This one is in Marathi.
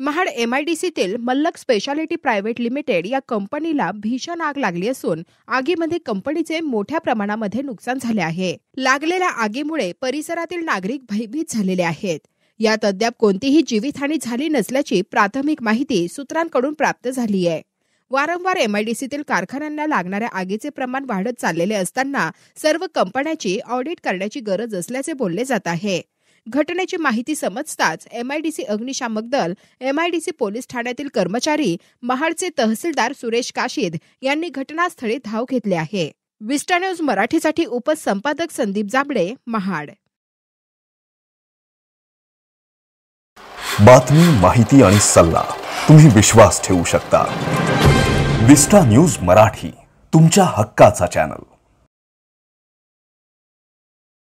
महाड एमआयडीसीतील मल्लक स्पेशालिटी प्रायव्हेट लिमिटेड या कंपनीला भीषण आग लागली असून आगीमध्ये कंपनीचे मोठ्या प्रमाणामध्ये नुकसान झाले आहे. लागलेल्या आगीमुळे परिसरातील नागरिक भयभीत झालेले आहेत. यात अद्याप कोणतीही जीवितहानी झाली नसल्याची प्राथमिक माहिती सूत्रांकडून प्राप्त झाली आहे. वारंवार एमआयडीसीतील कारखान्यांना लागणाऱ्या आगीचे प्रमाण वाढत चाललेले असताना सर्व कंपन्यांची ऑडिट करण्याची गरज असल्याचे बोलले जात आहे. घटनेची माहिती समजताच एमआयडीसी अग्निशामक दल एमआयडीसी पोलीस ठाण्यातील कर्मचारी महाडचे तहसीलदार सुरेश काशीद यांनी घटनास्थळी धाव घेतली आहे. विस्टा न्यूज मराठीसाठी उपसंपादक संदीप जाबडे महाड. बातमी माहिती आणि सल्ला तुम्ही विश्वास ठेवू शकता. विस्टा न्यूज मराठी तुमच्या हक्काचा चॅनल.